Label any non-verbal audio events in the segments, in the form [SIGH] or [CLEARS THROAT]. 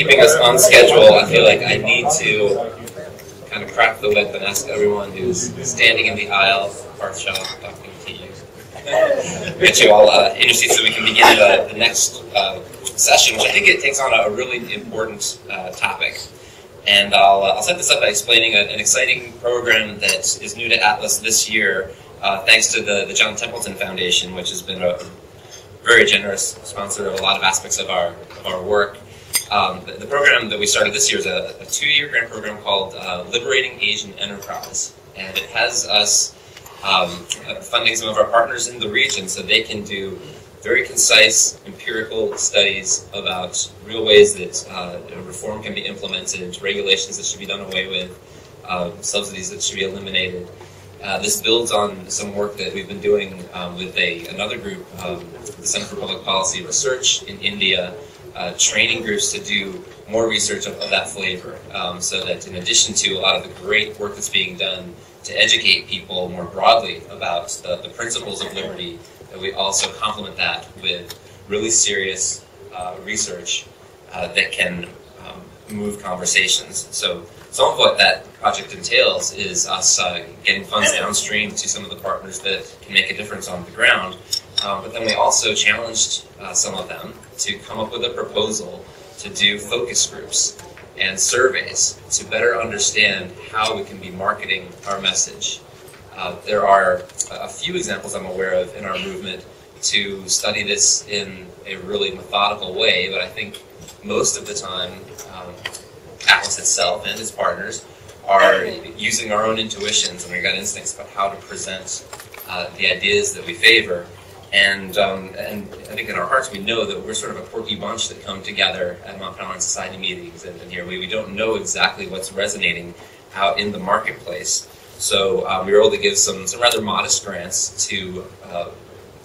keeping us on schedule, I feel like I need to kind of crack the whip and ask everyone who's standing in the aisle, Parth talking to you, get you all uh, seats so we can begin the, the next uh, session, which I think it takes on a, really important uh, topic. And I'll, uh, I'll set this up by explaining a, an exciting program that is new to Atlas this year, uh, thanks to the, the John Templeton Foundation, which has been a very generous sponsor of a lot of aspects of our, of our work. Um, the, the, program that we started this year is a, a two-year grant program called uh, Liberating Asian Enterprise, and it has us um, funding some of our partners in the region so they can do very concise empirical studies about real ways that uh, reform can be implemented, regulations that should be done away with, uh, subsidies that should be eliminated. Uh, this builds on some work that we've been doing um, with a, another group, um, the Center for Public Policy Research in India, uh, training groups to do more research of, of that flavor um, so that in addition to a lot of the great work that's being done to educate people more broadly about the, the principles of liberty, that we also complement that with really serious uh, research uh, that can move conversations. So some of what that project entails is us uh, getting funds downstream to some of the partners that can make a difference on the ground. Um, but then we also challenged uh, some of them to come up with a proposal to do focus groups and surveys to better understand how we can be marketing our message. Uh, there are a few examples I'm aware of in our movement to study this in a really methodical way, but I think most of the time, um, Atlas itself and its partners are using our own intuitions and our gut instincts about how to present uh, the ideas that we favor and, um, and I think in our hearts we know that we're sort of a quirky bunch that come together at Mont Pelerin Society meetings, and, and here we, we don't know exactly what's resonating out in the marketplace. So uh, we were able to give some, some rather modest grants to uh,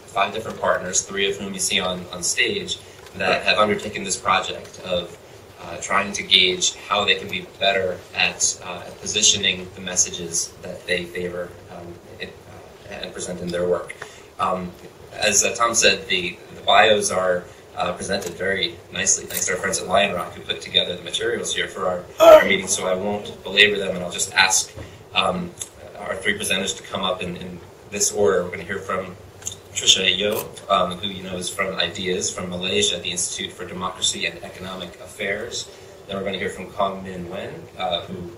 five different partners, three of whom you see on, on stage, that have undertaken this project of uh, trying to gauge how they can be better at, uh, positioning the messages that they favor um, it, uh, and present in their work. Um, as uh, Tom said, the, the bios are uh, presented very nicely, thanks to our friends at Lion Rock who put together the materials here for our, our meeting, so I won't belabor them, and I'll just ask um, our three presenters to come up in, in this order. We're going to hear from Tricia Yeoh, um, who you know is from IDEAS from Malaysia, the Institute for Democracy and Economic Affairs. Then we're going to hear from Kong Min Wen, uh, who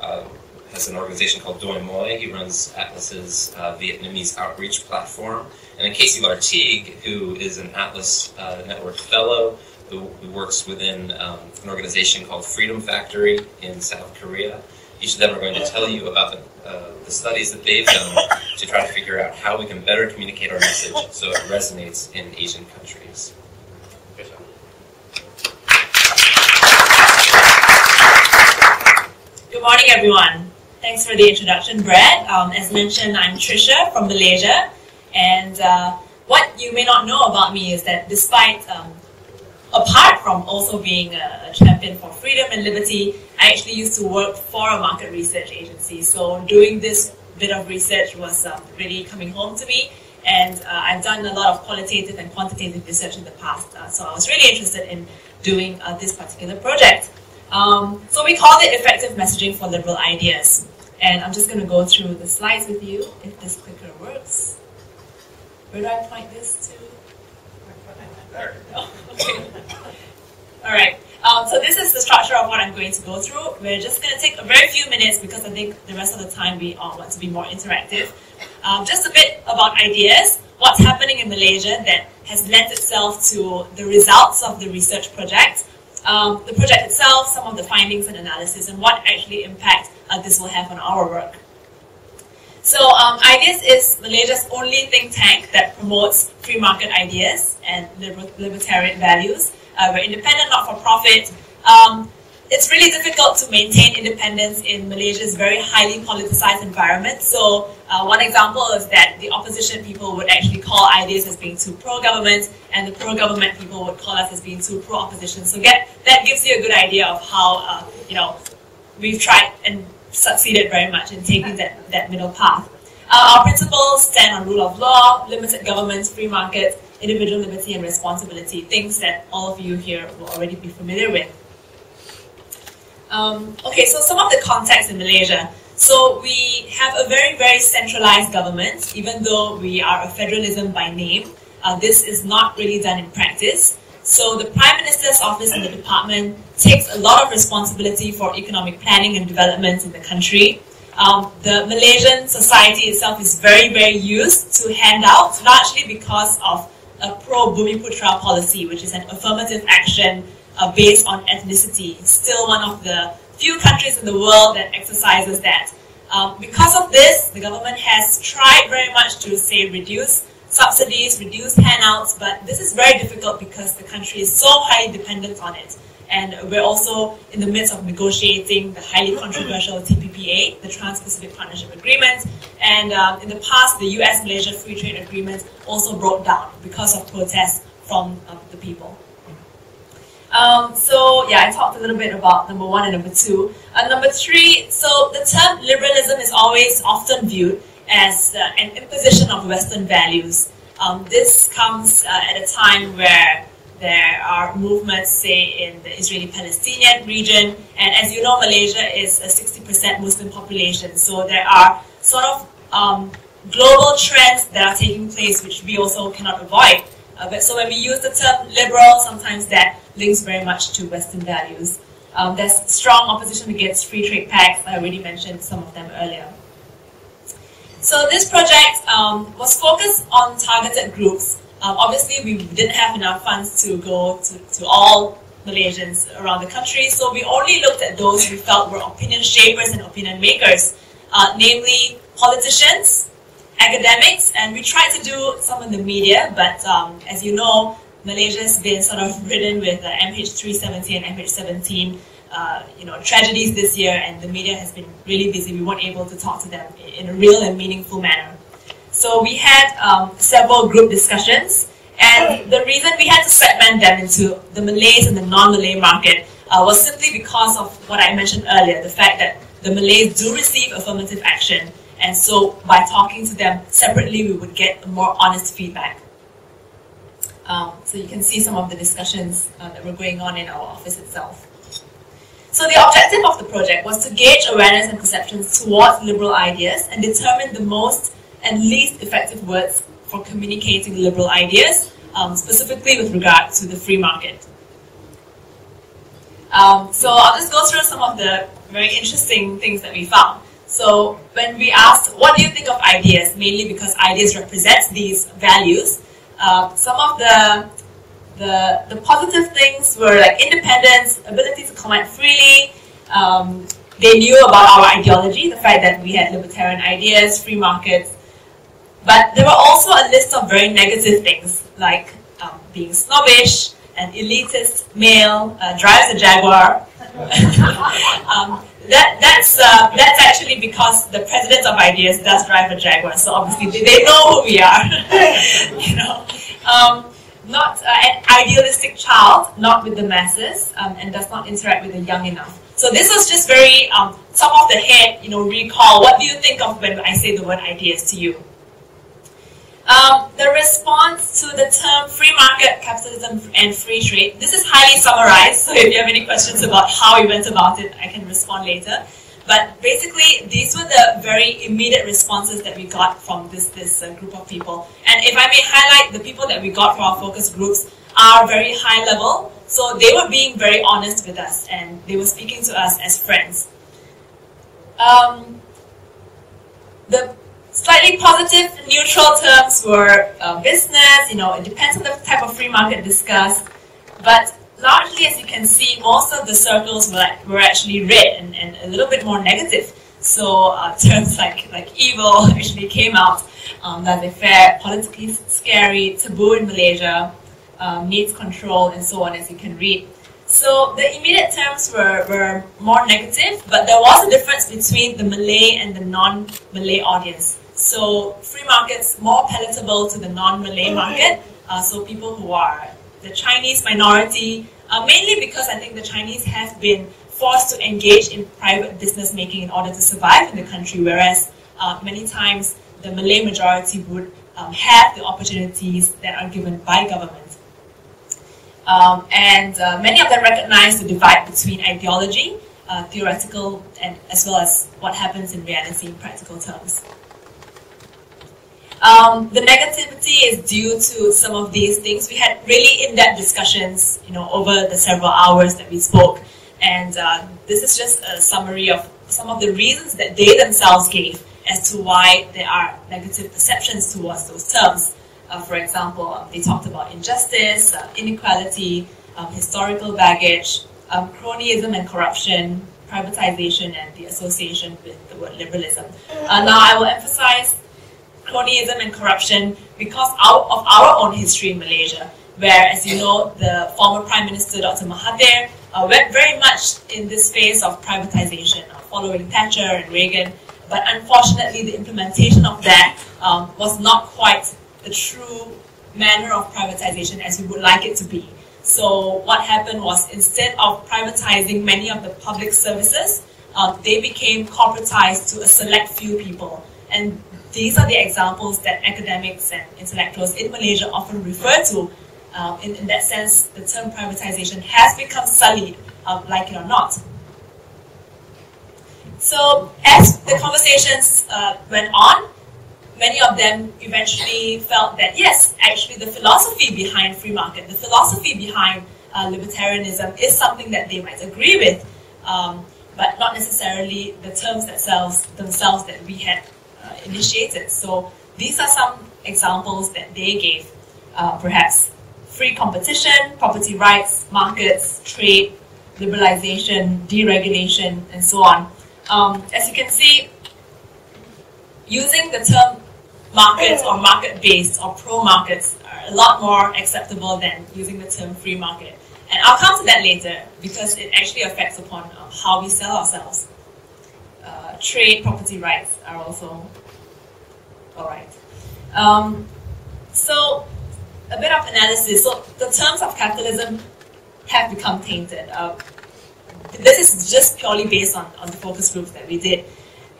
uh, has an organization called Doi Moi. He runs Atlas's uh, Vietnamese outreach platform. And then Casey Lartigue, who is an Atlas uh, Network Fellow, who, who works within um, an organization called Freedom Factory in South Korea. Each of them are going to tell you about the, uh, the studies that they've done to try to figure out how we can better communicate our message so it resonates in Asian countries. Good morning, everyone. Thanks for the introduction, Brad. Um, as mentioned, I'm Tricia from Malaysia. And uh, what you may not know about me is that despite, um, apart from also being a, champion for freedom and liberty, I actually used to work for a market research agency. So doing this bit of research was um, really coming home to me. And uh, I've done a lot of qualitative and quantitative research in the past. Uh, so I was really interested in doing uh, this particular project. Um, so we called it effective messaging for liberal ideas. And I'm just going to go through the slides with you if this clicker works. Where do I point this to? Okay. All right. Um, so this is the structure of what I'm going to go through. We're just going to take a very few minutes because I think the rest of the time we all want to be more interactive. Um, just a bit about ideas, what's happening in Malaysia that has lent itself to the results of the research project, um, the project itself, some of the findings and analysis, and what actually impact uh, this will have on our work. So um, IDEAS is Malaysia's only think tank that promotes free market ideas and libertarian values. Uh, we're independent, not for profit. Um, it's really difficult to maintain independence in Malaysia's very highly politicized environment. So uh, one example is that the opposition people would actually call IDEAS as being too pro-government, and the pro-government people would call us as being too pro-opposition. So get, that gives you a good idea of how uh, you know we've tried and succeeded very much in taking that, that middle path. Uh, our principles stand on rule of law, limited governments, free markets, individual liberty and responsibility, things that all of you here will already be familiar with. Um, okay, so some of the context in Malaysia. So we have a very, very centralized government, even though we are a federalism by name. Uh, this is not really done in practice. So the Prime Minister's office and the department takes a lot of responsibility for economic planning and development in the country. Um, the Malaysian society itself is very, very used to handouts, largely because of a pro-Bumiputra policy, which is an affirmative action uh, based on ethnicity. It's Still one of the few countries in the world that exercises that. Um, because of this, the government has tried very much to say reduce subsidies, reduce handouts, but this is very difficult because the country is so highly dependent on it. And we're also in the midst of negotiating the highly controversial TPPA, the Trans-Pacific Partnership Agreement. And um, in the past, the US-Malaysia Free Trade Agreement also broke down because of protests from um, the people. Um, so yeah, I talked a little bit about number one and number two. Uh, number three, so the term liberalism is always often viewed as uh, an imposition of Western values. Um, this comes uh, at a time where there are movements, say, in the Israeli-Palestinian region, and as you know, Malaysia is a 60% Muslim population, so there are sort of um, global trends that are taking place which we also cannot avoid. Uh, but so when we use the term liberal, sometimes that links very much to Western values. Um, there's strong opposition against free trade pacts. I already mentioned some of them earlier. So this project um, was focused on targeted groups. Um, obviously, we didn't have enough funds to go to, to all Malaysians around the country, so we only looked at those we felt were opinion shapers and opinion makers, uh, namely politicians, academics, and we tried to do some in the media, but um, as you know, Malaysia has been sort of [LAUGHS] ridden with uh, MH370 and MH17, uh, you know, tragedies this year, and the media has been really busy. We weren't able to talk to them in a real and meaningful manner. So we had um, several group discussions, and the reason we had to segment them into the Malays and the non-Malay market uh, was simply because of what I mentioned earlier, the fact that the Malays do receive affirmative action, and so by talking to them separately, we would get more honest feedback. Um, so you can see some of the discussions uh, that were going on in our office itself. So the objective of the project was to gauge awareness and perceptions towards liberal ideas and determine the most and least effective words for communicating liberal ideas, um, specifically with regard to the free market. Um, so I'll just go through some of the very interesting things that we found. So when we asked, what do you think of ideas? Mainly because ideas represent these values. Uh, some of the, the the positive things were like independence, ability to comment freely. Um, they knew about our ideology, the fact that we had libertarian ideas, free markets. But there were also a list of very negative things, like um, being snobbish, an elitist male, uh, drives a Jaguar. [LAUGHS] um, that, that's uh, that's actually because the president of Ideas does drive a Jaguar, so obviously they, they know who we are. [LAUGHS] you know, um, not uh, an idealistic child, not with the masses, um, and does not interact with the young enough. So this was just very um, top of the head, you know, recall. What do you think of when I say the word ideas to you? Um, the response to the term free market capitalism and free trade. This is highly summarized, so if you have any questions about how we went about it, I can respond later. But basically, these were the very immediate responses that we got from this, this uh, group of people. And if I may highlight, the people that we got from our focus groups are very high level, so they were being very honest with us and they were speaking to us as friends. Um, the Slightly positive, neutral terms were uh, business, you know, it depends on the type of free market discussed. But largely, as you can see, most of the circles were, were actually red and, and a little bit more negative. So uh, [LAUGHS] terms like, like evil [LAUGHS] actually came out. Um, laissez-faire, politically scary, taboo in Malaysia, um, needs control, and so on, as you can read. So the immediate terms were, were more negative, but there was a difference between the Malay and the non-Malay audience. So free markets more palatable to the non-Malay market. Uh, so people who are the Chinese minority, uh, mainly because I think the Chinese have been forced to engage in private business making in order to survive in the country, whereas uh, many times the Malay majority would um, have the opportunities that are given by government. Um, and uh, many of them recognize the divide between ideology uh, theoretical and as well as what happens in reality in practical terms. Um, the negativity is due to some of these things. We had really in-depth discussions, you know, over the several hours that we spoke, and uh, this is just a summary of some of the reasons that they themselves gave as to why there are negative perceptions towards those terms. Uh, for example, um, they talked about injustice, uh, inequality, um, historical baggage, um, cronyism and corruption, privatization, and the association with the word liberalism. Uh, now, I will emphasize cronyism and corruption because out of our own history in Malaysia, where, as you know, the former Prime Minister Dr. Mahathir uh, went very much in this phase of privatization, uh, following Thatcher and Reagan. But unfortunately, the implementation of that um, was not quite the true manner of privatization as we would like it to be. So what happened was instead of privatizing many of the public services, uh, they became corporatized to a select few people. And these are the examples that academics and intellectuals in Malaysia often refer to. Um, in, in, that sense, the term privatization has become sullied, um, like it or not. So, as the conversations uh, went on, many of them eventually felt that yes, actually, the philosophy behind free market, the philosophy behind uh, libertarianism is something that they might agree with, um, but not necessarily the terms themselves, themselves that we had uh, initiated. So these are some examples that they gave, uh, perhaps free competition, property rights, markets, trade, liberalization, deregulation, and so on. Um, as you can see, using the term markets or market-based or pro-markets are a lot more acceptable than using the term free market. And I'll come to that later because it actually affects upon uh, how we sell ourselves uh, trade property rights are also all right. Um, so a bit of analysis. So the terms of capitalism have become tainted. Uh, this is just purely based on, on the focus groups that we did.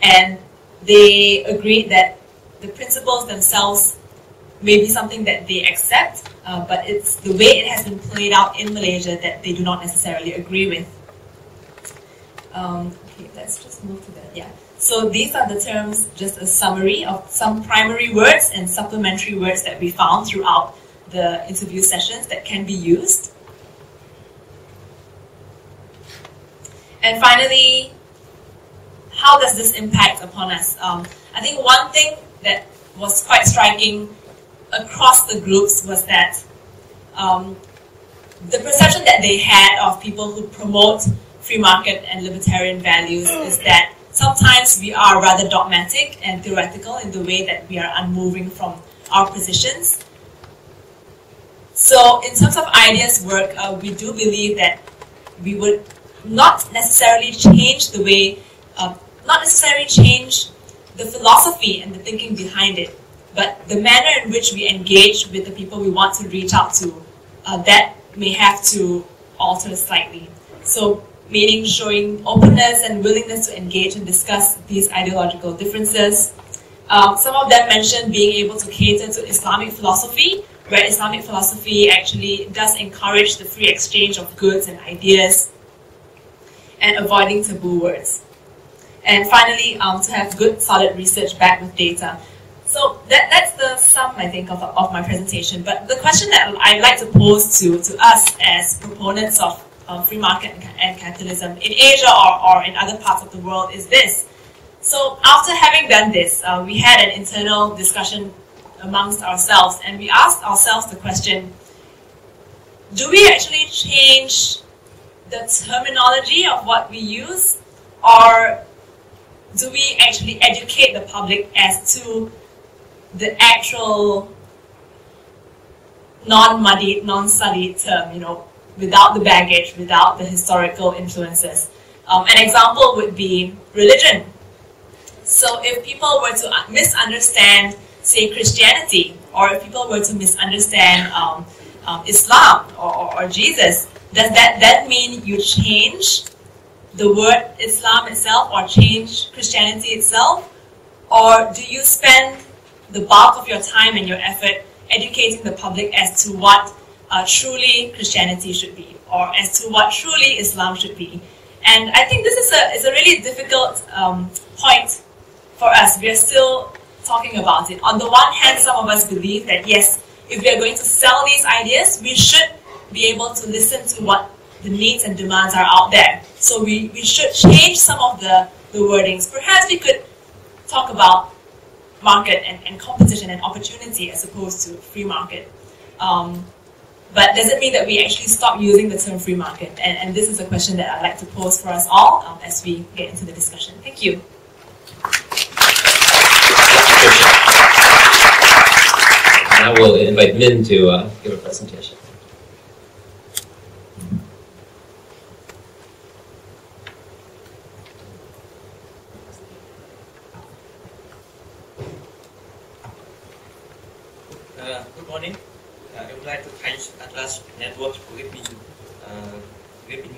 And they agreed that the principles themselves may be something that they accept, uh, but it's the way it has been played out in Malaysia that they do not necessarily agree with. Um, okay, let's just move to that. Yeah. So these are the terms, just a summary of some primary words and supplementary words that we found throughout the interview sessions that can be used. And finally, how does this impact upon us? Um, I think one thing that was quite striking across the groups was that um, the perception that they had of people who promote free market and libertarian values is that sometimes we are rather dogmatic and theoretical in the way that we are unmoving from our positions. So, in terms of ideas work, uh, we do believe that we would not necessarily change the way, uh, not necessarily change the philosophy and the thinking behind it, but the manner in which we engage with the people we want to reach out to, uh, that may have to alter slightly. So, meaning showing openness and willingness to engage and discuss these ideological differences. Um, some of them mentioned being able to cater to Islamic philosophy, where Islamic philosophy actually does encourage the free exchange of goods and ideas, and avoiding taboo words. And finally, um, to have good, solid research backed with data. So that, that's the sum, I think, of, of my presentation. But the question that I'd like to pose to, to us as proponents of uh, free market and capitalism in Asia or, or in other parts of the world is this. So after having done this, uh, we had an internal discussion amongst ourselves and we asked ourselves the question, do we actually change the terminology of what we use or do we actually educate the public as to the actual non-muddied, non-studied term, you know, without the baggage, without the historical influences. Um, an example would be religion. So if people were to misunderstand, say, Christianity, or if people were to misunderstand um, um, Islam or, or, or, Jesus, does that then mean you change the word Islam itself or change Christianity itself? Or do you spend the bulk of your time and your effort educating the public as to what uh, truly Christianity should be, or as to what truly Islam should be. And I think this is a, is a really difficult um, point for us. We are still talking about it. On the one hand, some of us believe that yes, if we are going to sell these ideas, we should be able to listen to what the needs and demands are out there. So we, we should change some of the, the wordings. Perhaps we could talk about market and, and competition and opportunity as opposed to free market. Um, but does it mean that we actually stop using the term free market? And, and this is a question that I'd like to pose for us all um, as we get into the discussion. Thank you. Now we'll invite Min to uh, give a presentation. Uh, good morning. Uh, I would like to thank Atlas Network for giving, uh, giving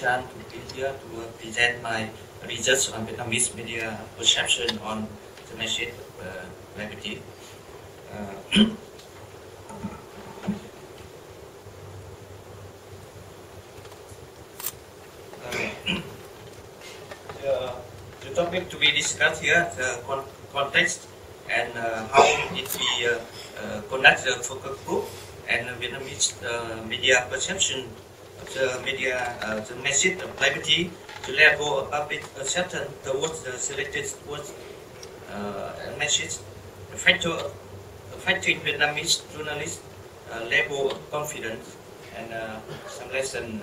chance to be here to uh, present my research on Vietnamese media perception on of uh, gravity. Uh, uh, the, topic to be discussed here, the con- context and uh, how it we uh, uh, conduct the focus group and Vietnamese uh, media perception the media, uh, the message of liberty to level of public acceptance towards the selected words uh, message, the factor affecting Vietnamese journalists uh, level of confidence and uh, some lesson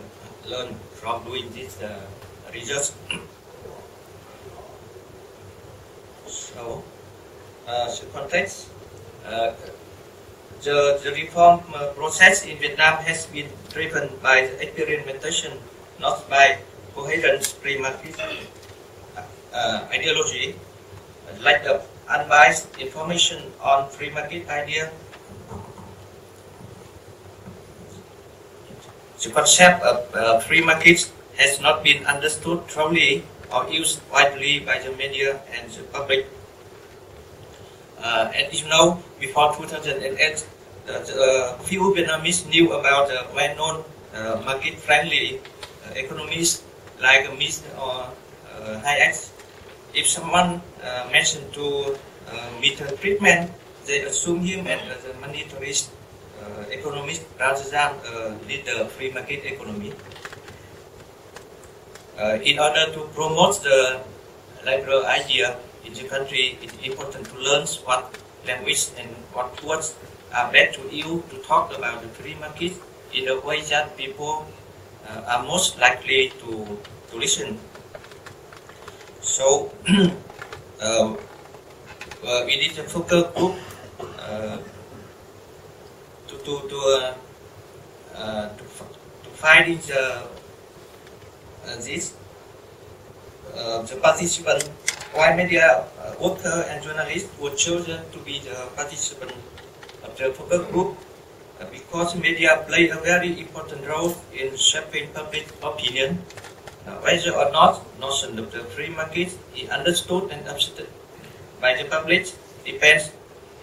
learned from doing this uh, research. [COUGHS] so, uh, the context, uh, the, the reform uh, process in Vietnam has been driven by the experimentation, not by coherent free-market uh, ideology, lack of unbiased information on free market idea. The concept of uh, free markets has not been understood thoroughly or used widely by the media and the public. Uh, and you know, before 2008, uh, uh, few Vietnamese knew about the well-known uh, market-friendly uh, economies like Mr. or uh, Hayek. If someone mentioned to Milton Friedman, they assume him as a monetarist uh, economist rather than a leader free market economy. Uh, in order to promote the liberal idea in the country, it's important to learn what language and what words are best to use to talk about the free market in a way that people uh, are most likely to, to listen. So, [CLEARS THROAT] uh, we did a focus group uh, to to to uh, uh, to, to find the uh, this uh, the participant why media uh, worker and journalists were chosen to be the participant of the focus group uh, because media play a very important role in shaping public opinion whether or not notion of the free market is understood and accepted by the public depends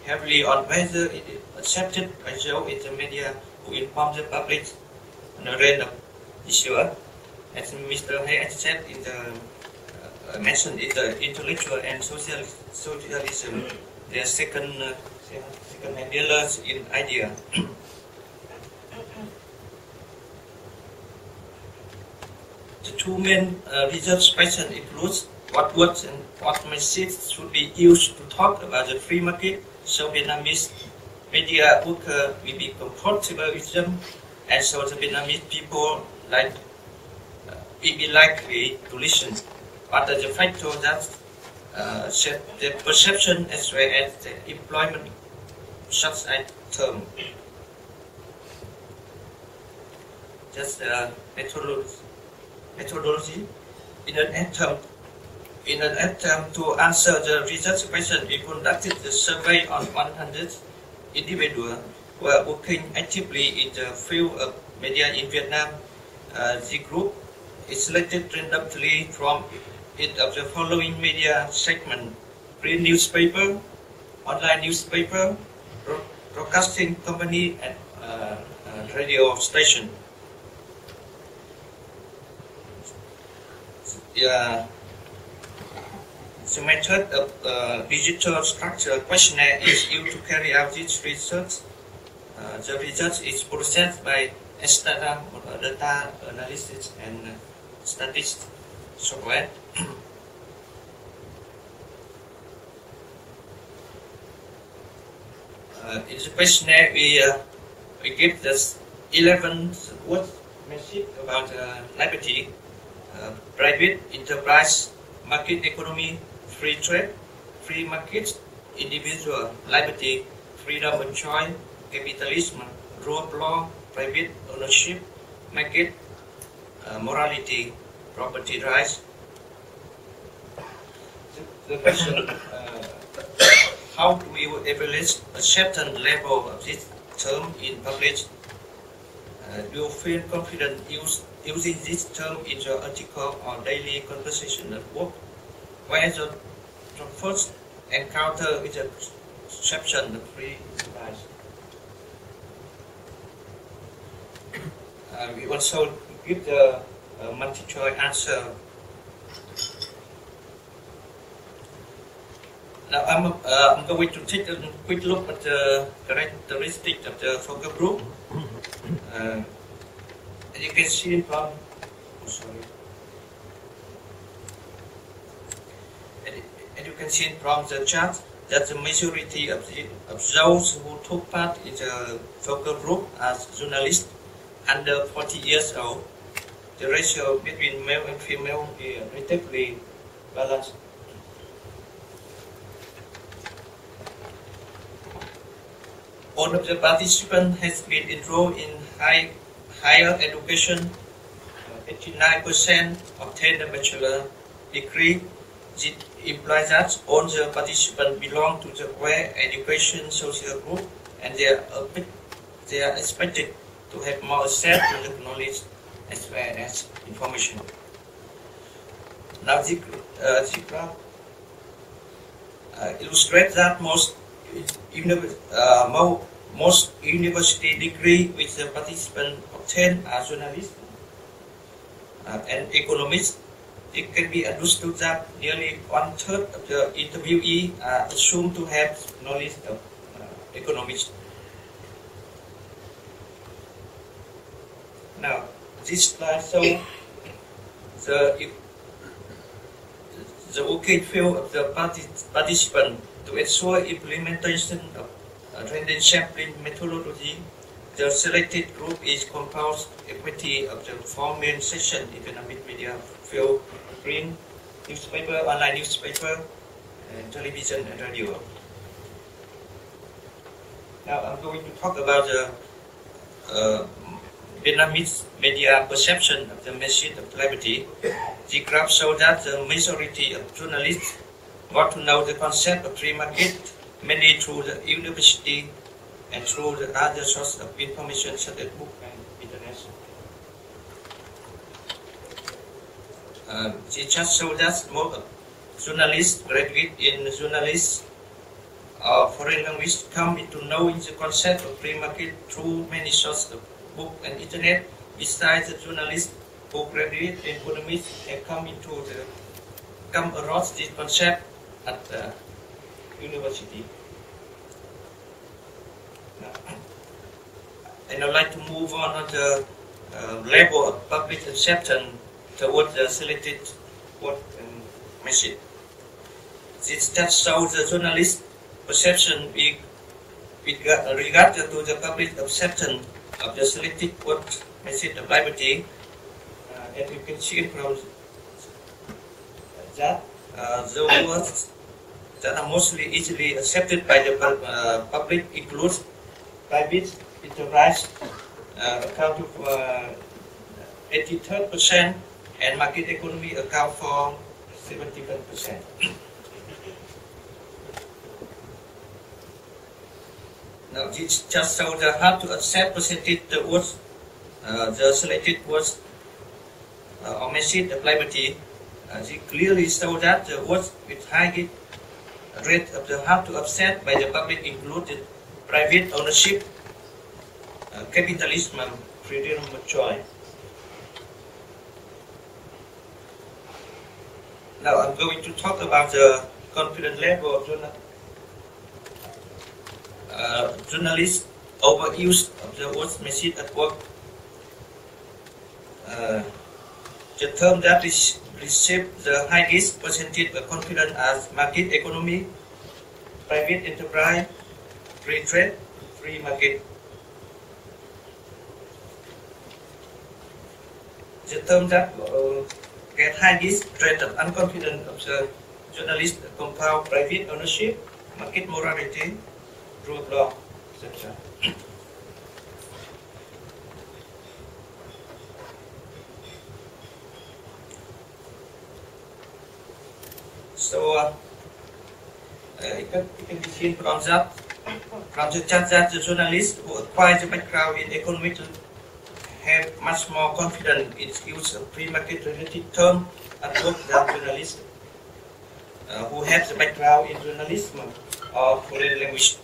heavily on whether it is accepted by those in the media who inform the public on a range issue. As Mr. Hayek said in the mentioned in the intellectual and social socialism, their second uh, second hand dealers in idea. The two main uh, research questions includes what words and what messages should be used to talk about the free market so Vietnamese media worker will be comfortable with them and so the Vietnamese people like uh, will be likely to listen. Are the factors that uh, the perception as well as the employment such a term? Just uh, methodology methodology in an attempt in an attempt to answer the research question we conducted the survey on 100 individuals who are working actively in the field of media in Vietnam. Uh, the group is selected randomly from each of the following media segment: print newspaper, online newspaper, broadcasting company, and uh, uh, radio station. yeah, the method of uh, digital structure questionnaire is used to carry out this research. Uh, the result is processed by Stata data analysis and statistics software. Uh, in the questionnaire, we, uh, we give this 11 what message about uh, liberty, uh, private enterprise, market economy, free trade, free markets, individual liberty, freedom of choice, capitalism, rule of law, private ownership, market, uh, morality, property rights. The, question, uh, how do we evaluate a certain level of this term in public? Uh, do you feel confident use, using this term in your article or daily conversation at work? Where the, the first encounter with the exception of free device? Uh, we also give the uh, multi-choice answer. Now I'm, uh, I'm going to take a quick look at the characteristics of the focus group. Uh, you can see from, oh, sorry. As you can see from the chart, that the majority of, the, of those who took part in the focus group as journalists under 40 years old, the ratio between male and female is relatively balanced. All of the participants has been enrolled in high, higher education. 89% obtained a bachelor degree. It implies that all the participants belong to the higher education social group and they are, they are expected to have more access to the knowledge as well as information. Now the, uh, graph uh, illustrates that most mo most university degree which the participant obtain are journalists uh, and economists, it can be understood that nearly one third of the interviewee are assumed to have knowledge of uh, economics. Now, this slide shows the, the working field of the participant to ensure implementation of random sampling methodology. The selected group is composed equity of the four main sessions economic media field, print, newspaper, online newspaper, and television and radio. Now I'm going to talk about the uh, Vietnamese media perception of the message of the graph shows that the majority of journalists want to know the concept of free market mainly through the university and through the other sources of information such as book and internet. Um, it just shows that more journalists graduate in journalists or foreign language come into knowing the concept of free market through many sources of book and internet, besides the journalists who graduate in economics and come into the come across this concept at the university. And I'd like to move on to the uh, level of public acceptance towards the selected word and message. This just shows the journalist perception with, regard to the public acceptance of the selected word message of liberty. Uh, as you can see from that, uh, the words that are mostly easily accepted by the uh, public include private enterprise, uh, account for uh, 83% and market economy account for 71%. now this just shows how to accept percentage the words, uh, the selected words uh, or message liberty. Uh, it clearly shows that the words with high rate of the how to upset by the public included private ownership, uh, capitalism, freedom of choice. now I'm going to talk about the confidence level of journal, uh, journalists overuse of the word machine at work. Uh, the term that received the highest percentage of confidence as market economy, private enterprise, free trade, free market. The term that uh, get highest rate of unconfidence of the journalist compound private ownership, market morality, rule of law, etc. So uh, it, can, it can be seen from that, from the chart that the journalist who acquires a background in economics have much more confidence in use of free-market related term at work than journalists uh, who have the background in journalism or foreign language.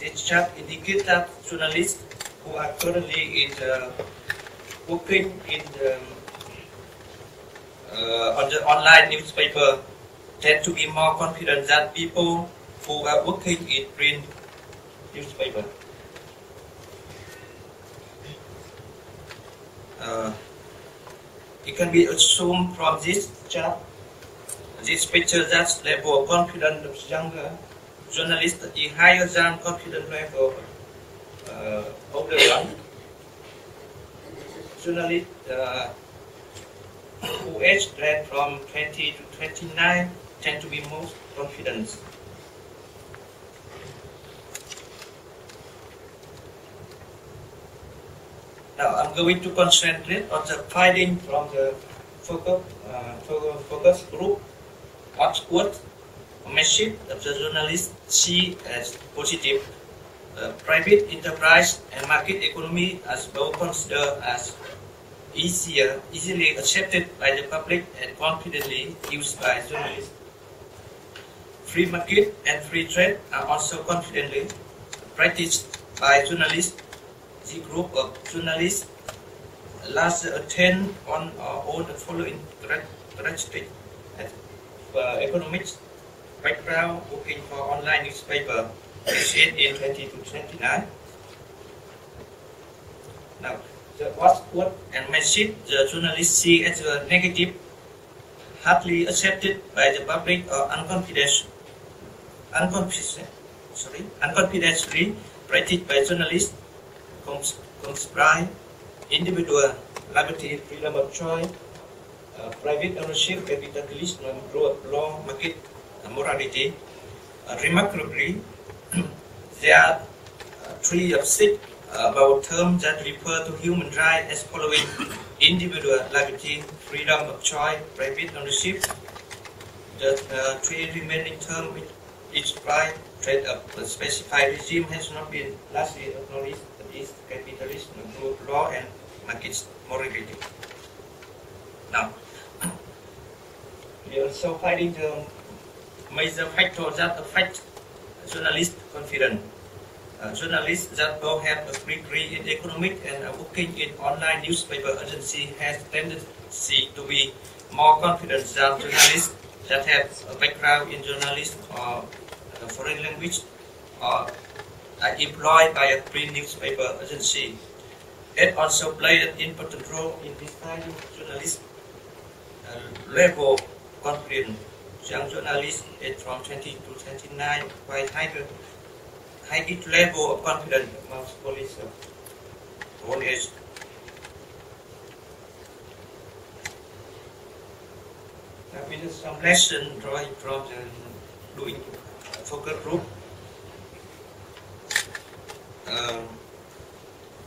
This chart indicates that journalists who are currently in the working in the, uh, on the online newspaper tend to be more confident than people who are working in print newspaper. Uh, it can be assumed from this chart, this picture that level of confidence of younger journalists is higher than confidence level of uh, older one. Uh, who age range from 20 to 29 tend to be most confident. Now I'm going to concentrate on the finding from the focus, uh, focus group. What would message of the journalist see as positive? Uh, private enterprise and market economy as both considered as easier, easily accepted by the public and confidently used by journalists. Free market and free trade are also confidently practiced by journalists the group of journalists last attend on uh, all the following characteristics uh, economics background working for online newspaper in 20 to 29 now the what and message the journalists see as a negative hardly accepted by the public or unconfidential unconfidential sorry unconfidentially practiced by journalists constrain individual liberty, freedom of choice, uh, private ownership, capitalism, rule of law, market uh, morality. Uh, remarkably, [CLEARS THROAT] there are three of six about terms that refer to human rights as following individual liberty, freedom of choice, private ownership. The uh, three remaining terms which right trade of a specified regime has not been lastly acknowledged is capitalism, rule law, and market morality. Now, we are also finding the major factors that affect journalist confidence. Uh, journalists that both have a degree in economics and are working in online newspaper agency has tendency to be more confident than journalists that have a background in journalism or uh, foreign language or are employed by a print newspaper agency. It also played an important role in defining journalist uh, level confidence. Young journalists aged from 20 to 29 quite higher, high level of confidence amongst police all age. Now, with some lesson drawing from the doing focus group um,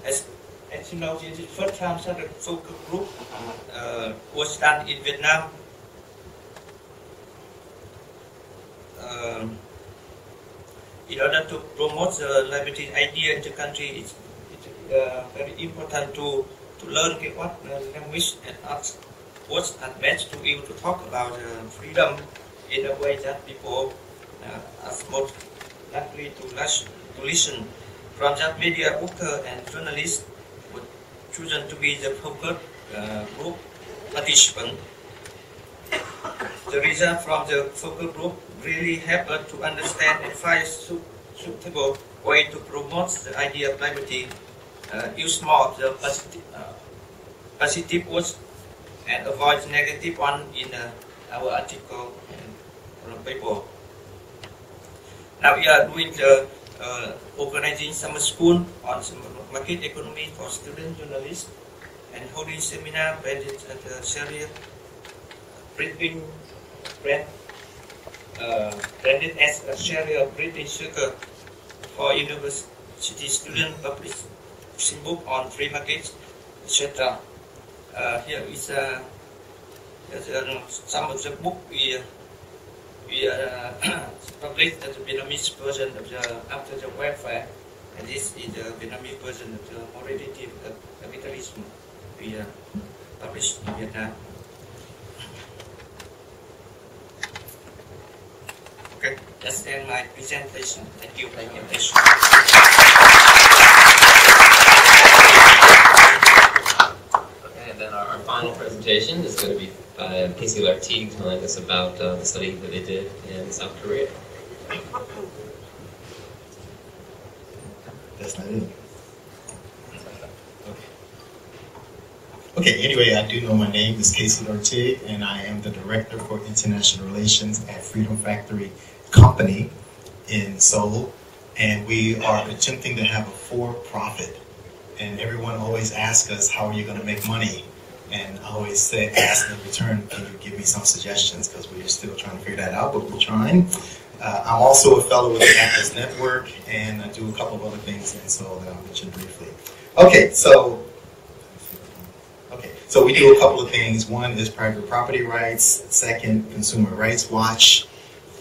as, as you know, this is the first time such a focus group uh, was done in Vietnam. Um, in order to promote the liberty idea in the country, it's, it's uh, very important to, to learn what uh, language and art what's advanced to be able to talk about uh, freedom in a way that people uh, are most likely to, to listen from that media worker and journalist would chosen to be the focus uh, group participant. The result from the focus group really helped us to understand and find su- suitable way to promote the idea of liberty. Uh, use more of the positive, uh, positive words and avoid negative one in uh, our article and paper. Now we are doing the uh, organizing summer school on market economy for student journalists and holding seminar at the Sharia printing brand uh, branded as a Sharia printing circle for university student publishing book on free markets, etc. Uh, here is uh, some of the book we we uh, [COUGHS] published the Vietnamese version of the after the welfare, and this is the Vietnamese version of the of capitalism we uh, published in Vietnam. Okay, that's then my presentation. Thank you for your attention. Okay, and then our, our final presentation is going to be by Casey Lartigue telling us about uh, the study that they did in South Korea. That's not it. Okay. Okay, anyway, I do know my name is Casey Lartigue, and I am the Director for International Relations at Freedom Factory Company in Seoul. And we are attempting to have a for-profit. And everyone always asks us, how are you going to make money? And I always say, ask in return, can you give me some suggestions? Because we're still trying to figure that out, but we're trying. Uh, I'm also a fellow with the Atlas Network, and I do a couple of other things in Seoul that I'll mention briefly. Okay, so okay, so we do a couple of things. One is private property rights. Second, Consumer Rights Watch.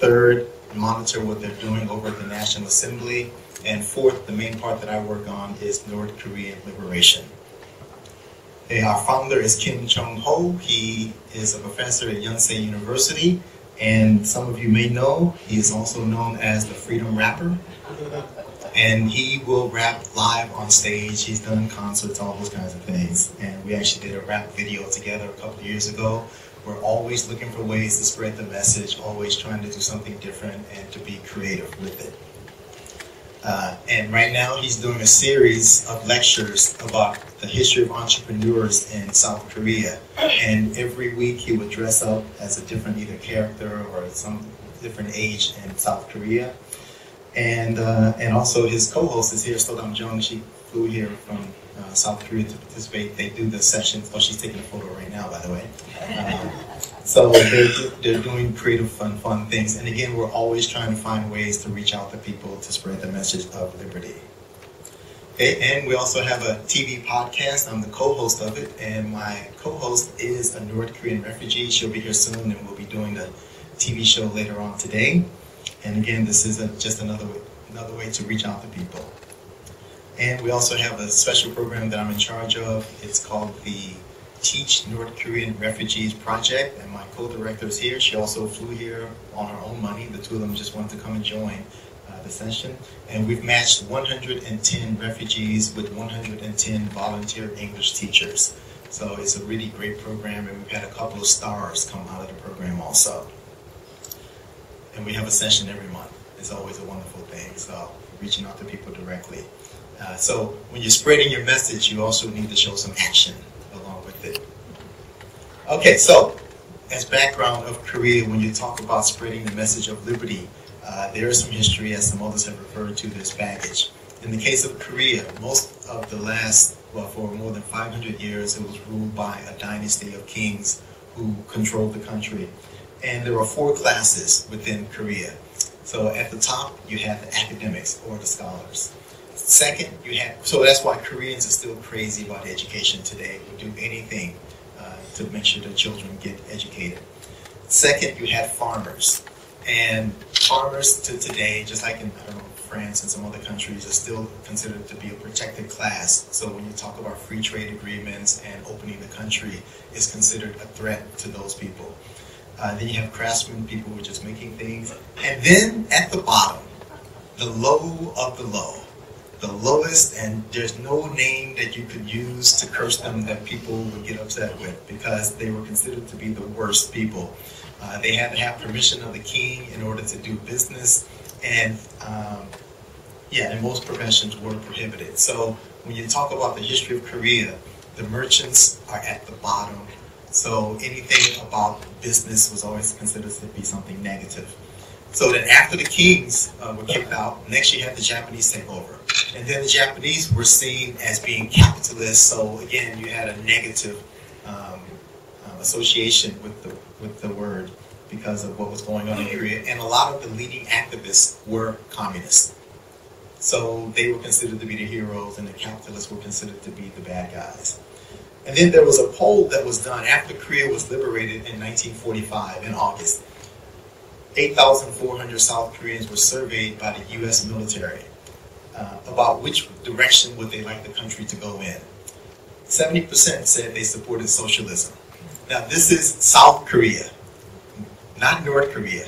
Third, monitor what they're doing over at the National Assembly. And fourth, the main part that I work on is North Korean liberation. Okay, our founder is Kim Chung Ho. He is a professor at Yonsei University. And some of you may know, he is also known as the Freedom Rapper. And he will rap live on stage. He's done concerts, all those kinds of things. And we actually did a rap video together a couple years ago. We're always looking for ways to spread the message, always trying to do something different and to be creative with it. Uh, and right now he's doing a series of lectures about the history of entrepreneurs in South Korea. And every week he would dress up as a different either character or some different age in South Korea. And uh, and also his co-host is here, Sodam Jung. She flew here from uh, South Korea to participate. They do the sessions. Oh, she's taking a photo right now, by the way. Uh, so they're, they're doing creative, fun, fun things. And again, we're always trying to find ways to reach out to people to spread the message of liberty. Okay, and we also have a TV podcast. I'm the co-host of it, and my co-host is a North Korean refugee. She'll be here soon, and we'll be doing the TV show later on today. And again, this is a, just another way, another way to reach out to people. And we also have a special program that I'm in charge of. It's called the Teach North Korean Refugees Project, and my co-director is here. She also flew here on her own money. The two of them just wanted to come and join uh, the session. And we've matched 110 refugees with 110 volunteer English teachers. So it's a really great program, and we've had a couple of stars come out of the program also. And we have a session every month. It's always a wonderful thing. So reaching out to people directly. Uh, so when you're spreading your message, you also need to show some action along with it. Okay, so as background of Korea, when you talk about spreading the message of liberty, uh, there is some history, as some others have referred to, this baggage. In the case of Korea, most of the last, well, for more than 500 years, it was ruled by a dynasty of kings who controlled the country. And there are four classes within Korea. So at the top, you have the academics or the scholars. Second, you have, so that's why Koreans are still crazy about education today. We do anything uh, to make sure their children get educated. Second, you have farmers. And farmers to today, just like in know, France and some other countries, are still considered to be a protected class. So when you talk about free trade agreements and opening the country, is considered a threat to those people. Uh, then you have craftsmen, people who are just making things. And then at the bottom, the low of the low, the lowest, and there's no name that you could use to curse them that people would get upset with because they were considered to be the worst people. Uh, they had to have permission of the king in order to do business, and um, yeah, and most professions were prohibited. So when you talk about the history of Korea, the merchants are at the bottom. So anything about business was always considered to be something negative. So then after the kings uh, were kicked out, next you had the Japanese take over. And then the Japanese were seen as being capitalists. So again, you had a negative um, uh, association with the, with the word because of what was going on in Korea. And a lot of the leading activists were communists. So they were considered to be the heroes, and the capitalists were considered to be the bad guys. And then there was a poll that was done after Korea was liberated in 1945 in August. 8,400 South Koreans were surveyed by the U.S. military uh, about which direction would they like the country to go in. 70% said they supported socialism. Now, this is South Korea, not North Korea.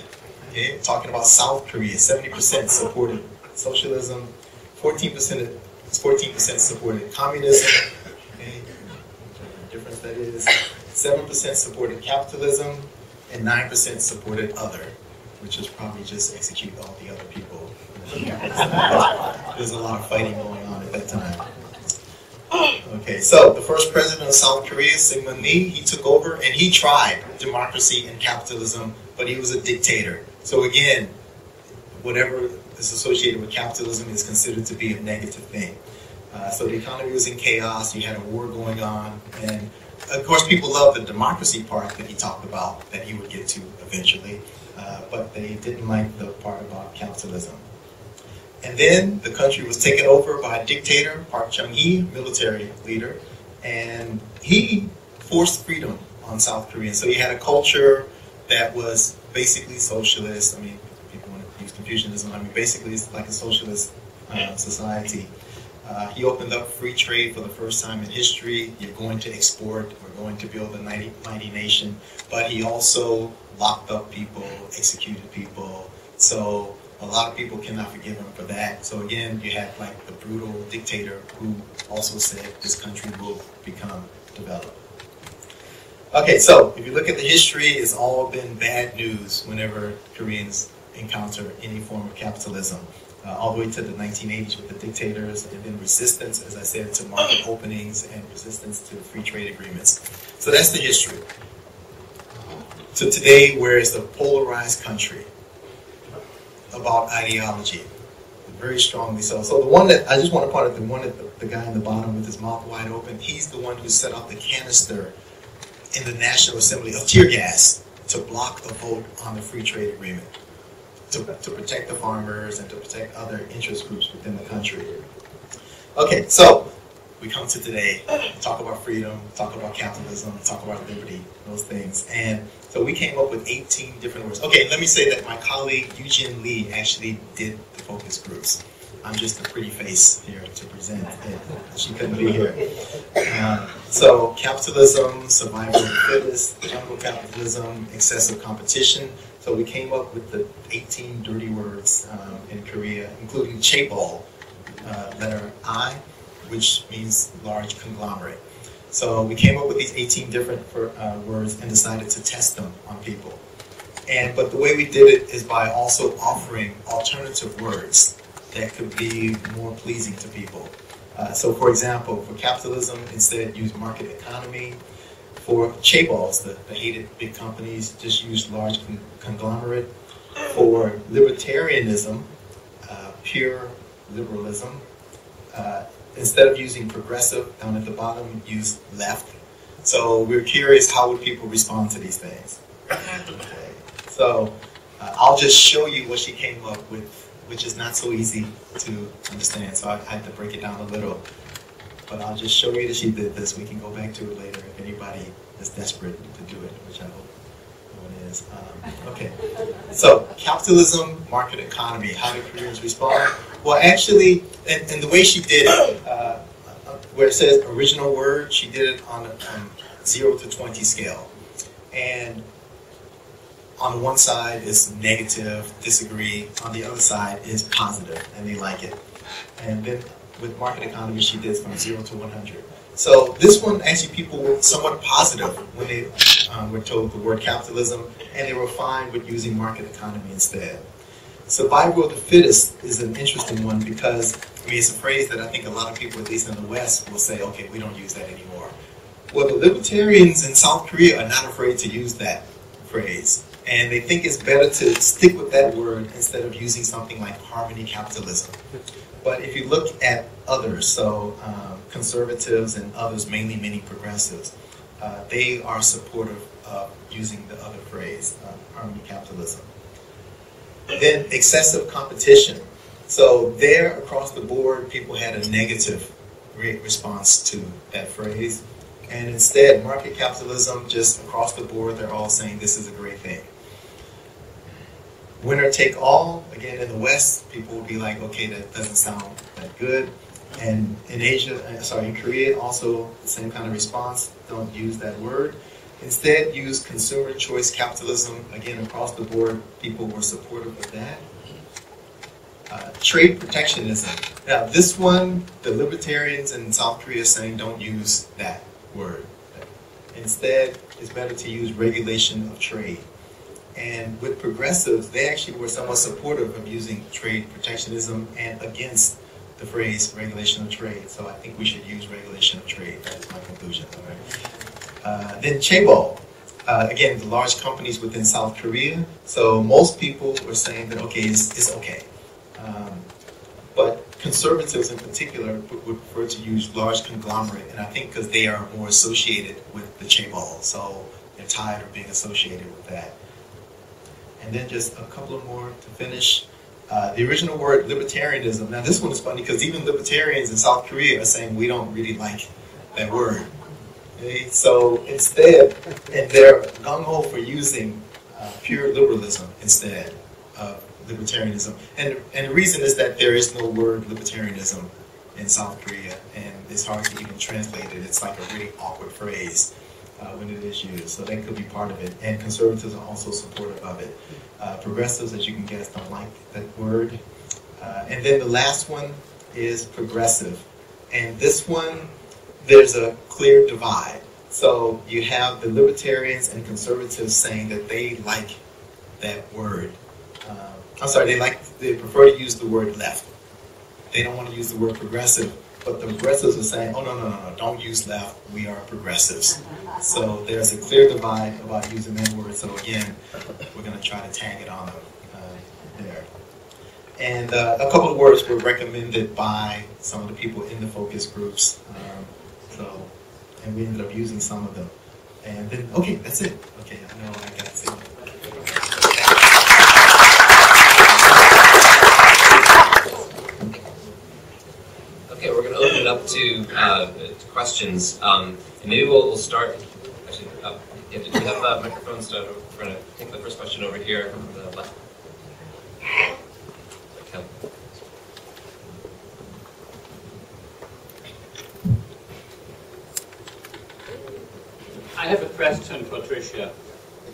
Okay, talking about South Korea, 70% supported socialism, 14% 14% supported communism. Okay, difference that is 7% supported capitalism, and 9% supported other, which is probably just execute all the other people. [LAUGHS] There's a lot of fighting going on at that time. Okay, so the first president of South Korea, Syngman Rhee, he took over and he tried democracy and capitalism, but he was a dictator. So again, whatever is associated with capitalism is considered to be a negative thing. Uh, so the economy was in chaos, you had a war going on, and of course people loved the democracy part that he talked about, that he would get to eventually, uh, but they didn't like the part about capitalism. And then the country was taken over by a dictator, Park Chung-hee, military leader, and he forced freedom on South Korea. So you had a culture that was basically socialist. I mean, people want to use Confucianism. I mean, basically it's like a socialist uh, society. Uh, he opened up free trade for the first time in history. You're going to export. We're going to build a mighty, mighty nation. But he also locked up people, executed people. So a lot of people cannot forgive him for that. So again, you have like the brutal dictator who also said this country will become developed. Okay, so if you look at the history, it's all been bad news whenever Koreans encounter any form of capitalism. Uh, all the way to the 1980s with the dictators, and then resistance, as I said, to market openings and resistance to free trade agreements. So that's the history. To today, where it's a polarized country about ideology, very strongly so. So the one that I just want to point out, the one that the, the guy in the bottom with his mouth wide open, he's the one who set up the canister in the National Assembly of tear gas to block the vote on the free trade agreement, to, to protect the farmers and to protect other interest groups within the country. Okay, so we come to today, talk about freedom, talk about capitalism, talk about liberty, those things. And so we came up with 18 different words. Okay, let me say that my colleague Eugene Lee actually did the focus groups. I'm just a pretty face here to present it. She couldn't be here. Um, so capitalism, survival of the fittest, jungle capitalism, excessive competition. So we came up with the 18 dirty words um, in Korea, including chaebol, uh, letter I, which means large conglomerate. So we came up with these 18 different uh, words and decided to test them on people. And but the way we did it is by also offering alternative words that could be more pleasing to people. Uh, so, for example, for capitalism, instead use market economy. For chaebols, the, the hated big companies, just use large con- conglomerate. For libertarianism, uh, pure liberalism. Uh, instead of using progressive down at the bottom, use left. So we're curious how would people respond to these things. Okay. [LAUGHS] So uh, I'll just show you what she came up with which is not so easy to understand. So I, had to break it down a little. But I'll just show you that she did this. We can go back to it later if anybody is desperate to do it, which I hope no one is. Um, okay. So capitalism, market economy. How do Koreans respond? Well, actually, and, and the way she did it, uh, where it says original word, she did it on a um, zero to twenty scale, and on one side is negative, disagree. On the other side is positive, and they like it. And then with market economy, she did from zero to 100. So this one, actually, people were somewhat positive when they um, were told the word capitalism, and they were fine with using market economy instead. Survival of the fittest is an interesting one because I mean, it's a phrase that I think a lot of people, at least in the West, will say, okay, we don't use that anymore. Well, the libertarians in South Korea are not afraid to use that phrase. And they think it's better to stick with that word instead of using something like harmony capitalism. But if you look at others, so um, conservatives and others, mainly many progressives, uh, they are supportive of using the other phrase, uh, harmony capitalism. Then excessive competition. So there, across the board, people had a negative response to that phrase. And instead, market capitalism, just across the board, they're all saying this is a great thing. Winner take all, again, in the West, people will be like, okay, that doesn't sound that good. And in Asia, uh, sorry, in Korea, also the same kind of response. Don't use that word. Instead, use consumer choice capitalism. Again, across the board, people were supportive of that. Uh, trade protectionism. Now, this one, the libertarians in South Korea are saying don't use that word. Instead, it's better to use regulation of trade. And with progressives, they actually were somewhat supportive of using trade protectionism and against the phrase regulation of trade. So I think we should use regulation of trade. That's my conclusion. Uh, then chaebol. Uh, again, the large companies within South Korea. So most people were saying that, okay, it's, it's okay. Um, but conservatives in particular would prefer to use large conglomerate, and I think because they are more associated with the chaebol, so they're tired of being associated with that. And then just a couple more to finish. Uh, the original word libertarianism. Now this one is funny because even libertarians in South Korea are saying we don't really like that word. So instead, and they're gung ho for using uh, pure liberalism instead of libertarianism. And, and the reason is that there is no word libertarianism in South Korea, and it's hard to even translate it. It's like a really awkward phrase uh, when it is used. So that could be part of it. And conservatives are also supportive of it. Uh, progressives, as you can guess, don't like that word. Uh, and then the last one is progressive. And this one, there's a clear divide. So you have the libertarians and conservatives saying that they like that word. Um, I'm sorry, they like they prefer to use the word left. They don't want to use the word progressive, but the progressives are saying, oh no no no no, don't use left. We are progressives. [LAUGHS] So there's a clear divide about using that word. So again, we're going to try to tag it on uh, there. And uh, a couple of words were recommended by some of the people in the focus groups. Um, so, and we ended up using some of them. And then, okay, that's it. Okay, I know I got it. Okay, we're going to open it up to, uh, questions. Um, and maybe we'll, we'll start. Actually, uh, you have to do have uh, microphone, so we're going to take the first question over here on the left. Okay. I have a question Patricia.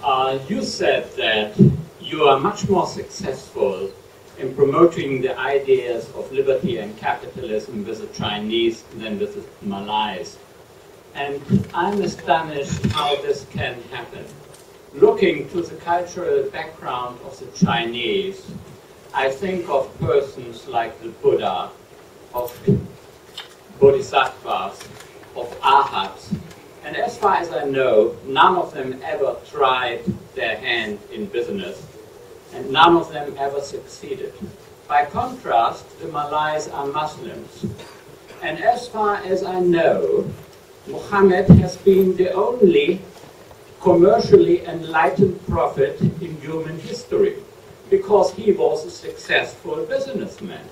Uh, you said that you are much more successful in promoting the ideas of liberty and capitalism with the Chinese than with the Malays. And I'm astonished how this can happen. Looking to the cultural background of the Chinese, I think of persons like the Buddha, of bodhisattvas, of arhats, and as far as I know, none of them ever tried their hand in business, and none of them ever succeeded. By contrast, the Malays are Muslims. And as far as I know, Muhammad has been the only commercially enlightened prophet in human history because he was a successful businessman.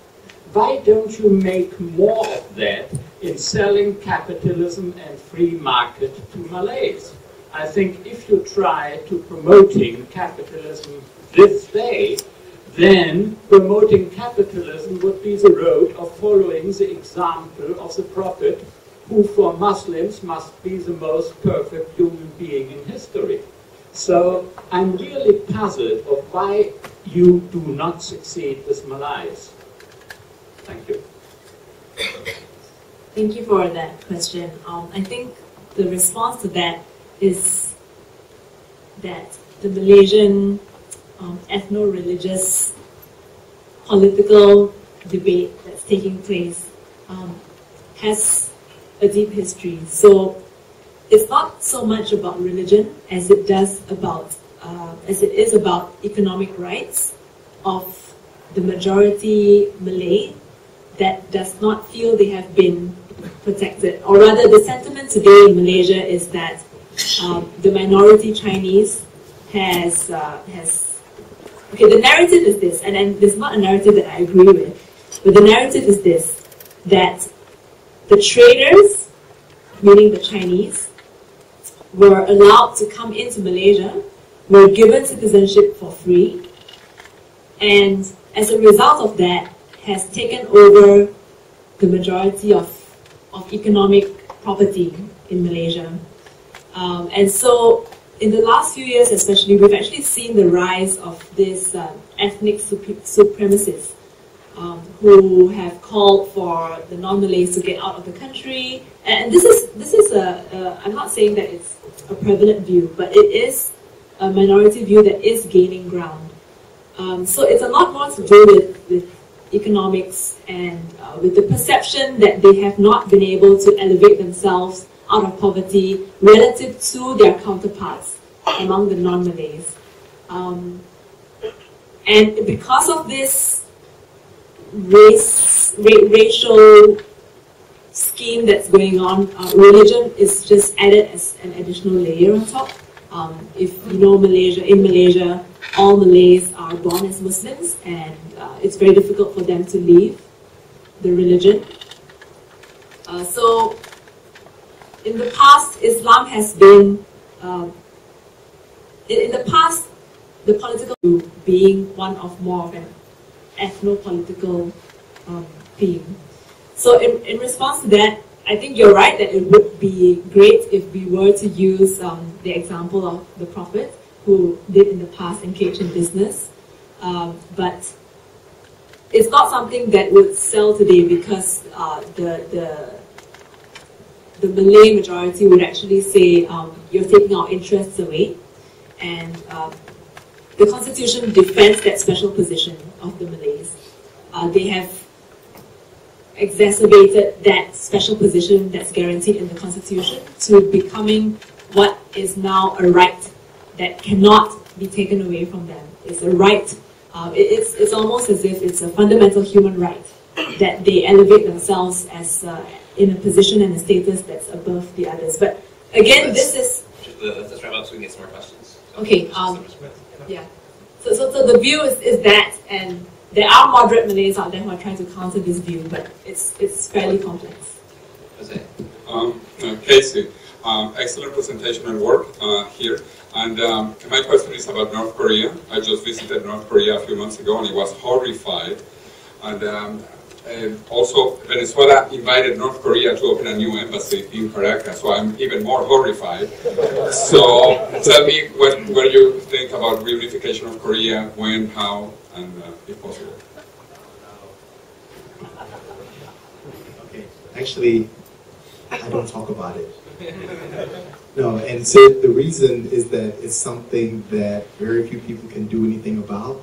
Why don't you make more of that in selling capitalism and free market to Malays? I think if you try to promoting capitalism this day, then promoting capitalism would be the road of following the example of the prophet who for Muslims must be the most perfect human being in history. So I'm really puzzled of why you do not succeed with Malays. Thank you. Thank you for that question. Um, I think the response to that is that the Malaysian um, ethno-religious political debate that's taking place um, has a deep history. So it's not so much about religion as it does about uh, as it is about economic rights of the majority Malay that does not feel they have been protected. Or rather, the sentiment today in Malaysia is that um, the minority Chinese has uh, has okay. The narrative is this, and then there's not a narrative that I agree with, but the narrative is this: that the traders, meaning the Chinese, were allowed to come into Malaysia, were given citizenship for free, and as a result of that, has taken over the majority of, of economic property in Malaysia. Um, and so, in the last few years, especially, we've actually seen the rise of these uh, ethnic supremacists um, who have called for the non-Malays to get out of the country. And this is this is a, a I'm not saying that it's a prevalent view, but it is a minority view that is gaining ground. Um, so it's a lot more to do with, with economics and uh, with the perception that they have not been able to elevate themselves out of poverty relative to their counterparts among the non-Malays. Um, and because of this race, ra racial scheme that's going on, uh, religion is just added as an additional layer on top. Um, if you know Malaysia, in Malaysia, all Malays are born as Muslims, and uh, it's very difficult for them to leave the religion. Uh, so, in the past, Islam has been, uh, in, in, the past, the political being one of more of an ethno-political um, theme. So, in, in response to that, I think you're right that it would be great if we were to use um, the example of the Prophet who did in the past engage in business. Um, but it's not something that would sell today because uh, the, the the Malay majority would actually say um, you're taking our interests away, and um, the constitution defends that special position of the Malays. Uh, they have exacerbated that special position that's guaranteed in the constitution to becoming what is now a right that cannot be taken away from them. It's a right. Uh, it's, it's almost as if it's a fundamental human right that they elevate themselves as uh, in a position and a status that's above the others. But again, let's, this is. Let's wrap up so we can get some more questions. Okay. Um, yeah. So, so, so the view is, is that, and there are moderate Malays out there who are trying to counter this view, but it's it's fairly complex. Jose. Um, Casey, um, excellent presentation and work uh, here. And um, my question is about North Korea. I just visited North Korea a few months ago and it was horrified. And, um, and also, Venezuela invited North Korea to open a new embassy in Caracas, so I'm even more horrified. So tell me what, what you think about reunification of Korea, when, how, and uh, if possible. Okay, actually, I don't talk about it. No, and so the reason is that it's something that very few people can do anything about.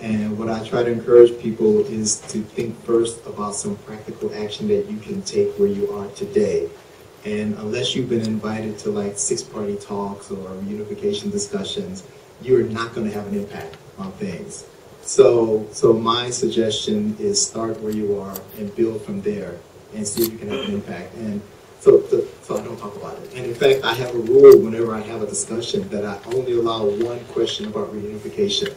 And what I try to encourage people is to think first about some practical action that you can take where you are today. And unless you've been invited to like six-party talks or reunification discussions, you're not going to have an impact on things. So, so my suggestion is start where you are and build from there and see if you can have an impact. And so, so, so I don't talk about it. And in fact, I have a rule whenever I have a discussion that I only allow one question about reunification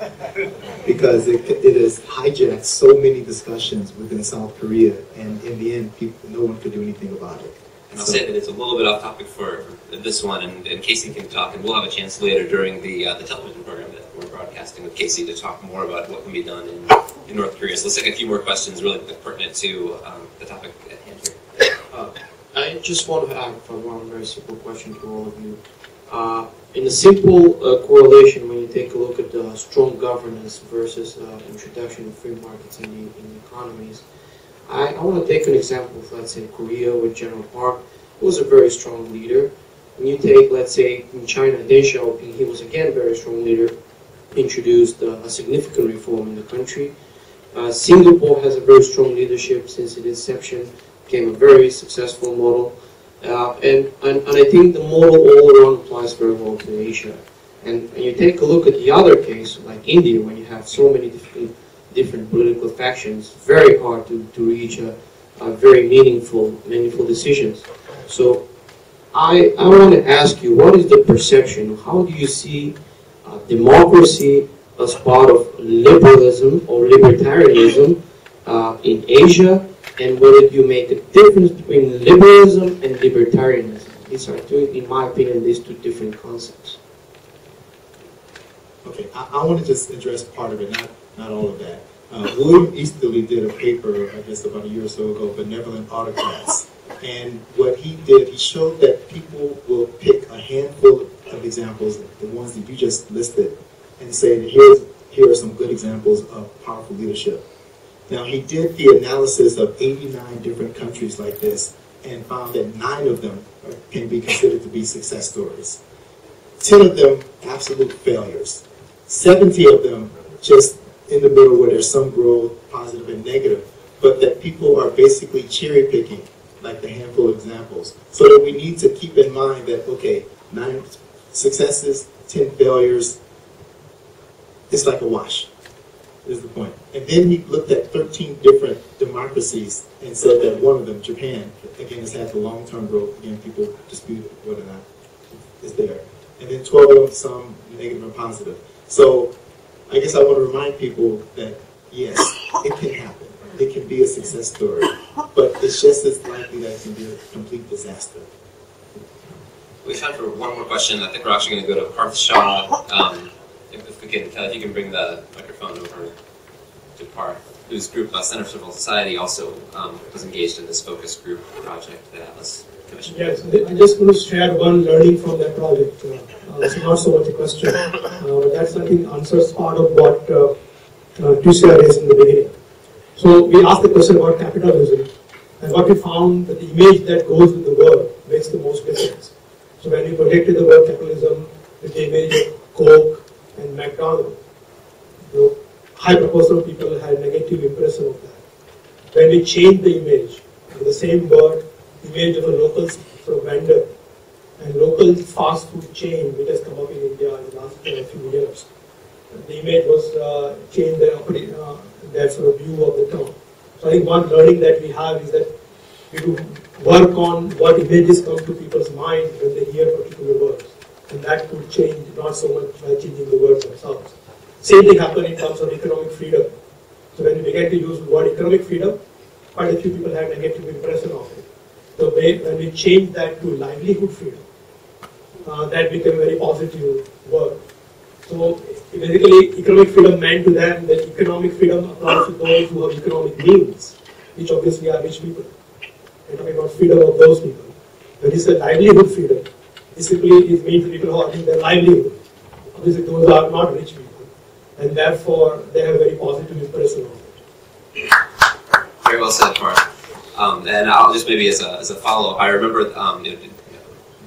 [LAUGHS] because it, it has hijacked so many discussions within South Korea, and in the end, people, no one could do anything about it. And I'll say that it's a little bit off topic for this one, and, and Casey can talk, and we'll have a chance later during the uh, the television program we're broadcasting with Casey to talk more about what can be done in, in North Korea. So let's take a few more questions really pertinent to um, the topic at hand here. Uh, I just want to add one very simple question to all of you. Uh, in a simple uh, correlation, when you take a look at the strong governance versus uh, introduction of free markets in the, in the economies, I, I want to take an example of, let's say, Korea with General Park, who was a very strong leader. When you take, let's say, in China, Deng Xiaoping, he was again a very strong leader, introduced a significant reform in the country. Uh, Singapore has a very strong leadership since its inception, became a very successful model. Uh, and, and, and I think the model all around applies very well to Asia. And, and you take a look at the other case, like India, when you have so many different, different political factions, very hard to, to reach a, a very meaningful, meaningful decisions. So I, I want to ask you, what is the perception? How do you see democracy as part of liberalism or libertarianism uh, in Asia, and whether you make a difference between liberalism and libertarianism? These are two, in my opinion, these two different concepts. Okay, I, I want to just address part of it, not not all of that. Uh, William Easterly did a paper, I guess about a year or so ago, Benevolent Autocrats. And what he did, he showed that people will pick a handful of examples, the ones that you just listed, and say, here's, here are some good examples of powerful leadership. Now, he did the analysis of 89 different countries like this and found that nine of them can be considered to be success stories. 10 of them, absolute failures. 70 of them, just in the middle where there's some growth, positive and negative, but that people are basically cherry picking, like the handful of examples. So that we need to keep in mind that, okay, nine successes, 10 failures, it's like a wash, is the point. And then he looked at 13 different democracies and said that one of them, Japan, again, has had the long-term growth. Again, people dispute whether or not it's there. And then 12 of them, some negative and positive. So I guess I want to remind people that, yes, it can happen. It can be a success story. But it's just as likely that it can be a complete disaster. We have time for one more question. I think we're actually going to go to Parth Shah. Um, if, if we can, Kelly, if you can bring the microphone over to Parth, whose group, uh, Center for Civil Society, also um, was engaged in this focus group project that Atlas commissioned. Yes, I just want to share one learning from that project. Uh, it's not so much a question, uh, but that's I think answers part of what uh, uh, Tricia raised in the beginning. So we asked the question about capitalism, and what we found that the image that goes with the word makes the most difference. So when we projected the word capitalism with the image of Coke and McDonald's, you know, high proportion of people had a negative impression of that. When we changed the image with the same word, image of a local sort vendor and local fast food chain which has come up in India in the last uh, few years. The image was uh, changed their, uh, their sort of view of the term. So I think one learning that we have is that we do work on what images come to people's mind when they hear particular words. And that could change not so much by changing the words themselves. Same thing happened in terms of economic freedom. So when we began to use the word economic freedom, quite a few people had negative impression of it. So when we changed that to livelihood freedom, uh, that became a very positive word. So basically, economic freedom meant to them that economic freedom applies to those who have economic means, which obviously are rich people. We're talking about freedom of those people. When you say livelihood freedom, it simply it means people who are in their livelihood. Obviously, those are not rich people, and therefore they have a very positive impression of it. Very well said, Parth. Um, and I'll just maybe as a, as a follow-up, I remember um, you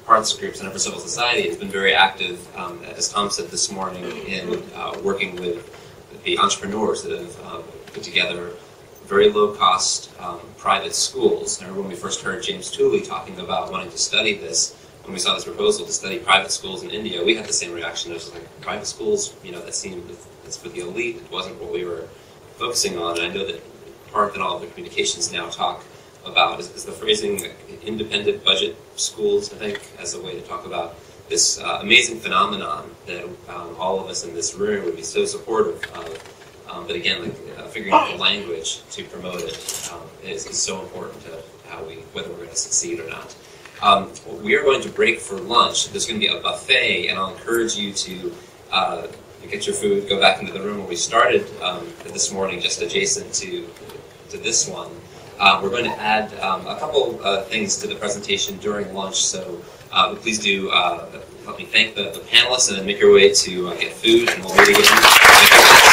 know, Parth's group, Center for Civil Society, has been very active, um, as Tom said this morning, in uh, working with the entrepreneurs that have uh, put together very low-cost um, private schools. Remember when we first heard James Tooley talking about wanting to study this, when we saw this proposal to study private schools in India, we had the same reaction. It was like, private schools, you know, that seemed, it's for the elite. It wasn't what we were focusing on. And I know that part that all the communications now talk about is, is the phrasing independent budget schools, I think, as a way to talk about this uh, amazing phenomenon that um, all of us in this room would be so supportive of. Um, but again, like uh, figuring out the language to promote it um, is, is so important to how we, whether we're going to succeed or not. Um, we are going to break for lunch. There's going to be a buffet, and I'll encourage you to uh, get your food, go back into the room where we started um, this morning, just adjacent to to this one. Uh, we're going to add um, a couple uh, things to the presentation during lunch, so uh, please do uh, help me thank the, the, panelists and then make your way to uh, get food, and we'll meet again.